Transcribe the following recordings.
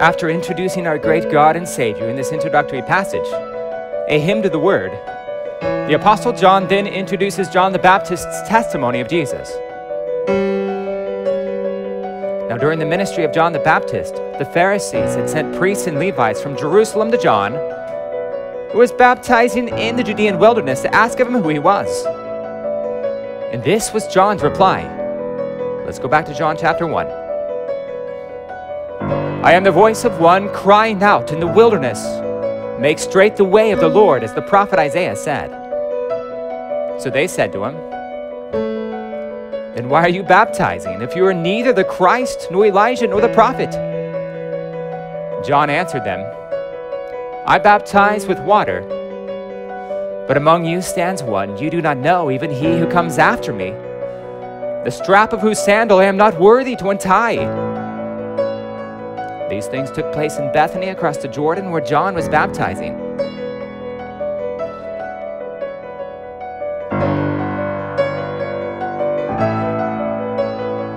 After introducing our great God and Savior in this introductory passage, a hymn to the Word, the Apostle John then introduces John the Baptist's testimony of Jesus. Now, during the ministry of John the Baptist, the Pharisees had sent priests and Levites from Jerusalem to John, who was baptizing in the Judean wilderness, to ask of him who he was. And this was John's reply. Let's go back to John chapter 1. I am the voice of one crying out in the wilderness, Make straight the way of the Lord, as the prophet Isaiah said. So they said to him, Then why are you baptizing if you are neither the Christ, nor Elijah, nor the prophet? John answered them, I baptize with water, but among you stands one you do not know, even he who comes after me, the strap of whose sandal I am not worthy to untie. These things took place in Bethany across the Jordan where John was baptizing.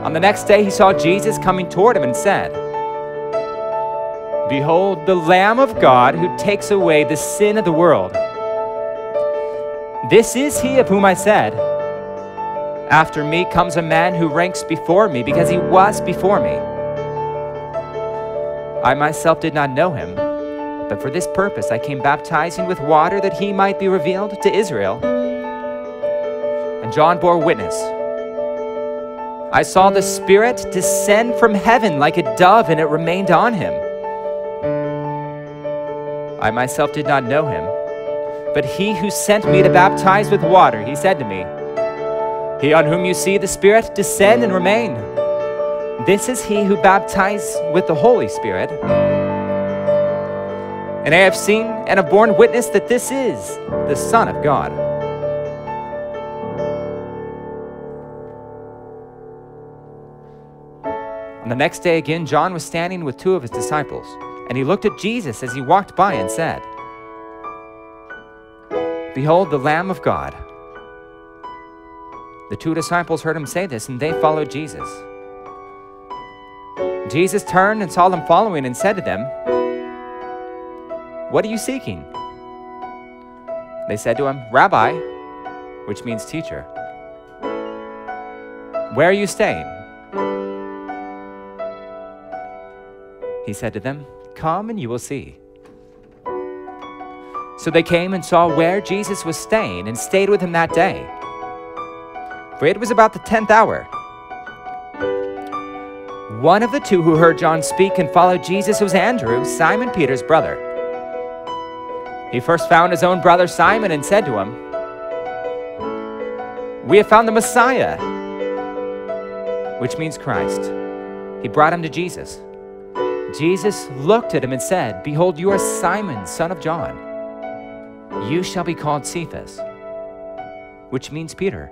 On the next day, he saw Jesus coming toward him and said, Behold, the Lamb of God who takes away the sin of the world. This is he of whom I said, After me comes a man who ranks before me because he was before me. I myself did not know him, but for this purpose I came baptizing with water that he might be revealed to Israel. And John bore witness. I saw the Spirit descend from heaven like a dove, and it remained on him. I myself did not know him, but he who sent me to baptize with water, he said to me, He on whom you see the Spirit descend and remain this is he who baptized with the Holy Spirit. And I have seen and have borne witness that this is the Son of God. On the next day again, John was standing with two of his disciples, and he looked at Jesus as he walked by and said, Behold the Lamb of God. The two disciples heard him say this, and they followed Jesus. Jesus turned and saw them following and said to them, What are you seeking? They said to him, Rabbi, which means teacher. Where are you staying? He said to them, Come and you will see. So they came and saw where Jesus was staying and stayed with him that day. For it was about the tenth hour. One of the two who heard John speak and followed Jesus was Andrew, Simon Peter's brother. He first found his own brother Simon and said to him, We have found the Messiah, which means Christ. He brought him to Jesus. Jesus looked at him and said, Behold, you are Simon, son of John. You shall be called Cephas, which means Peter.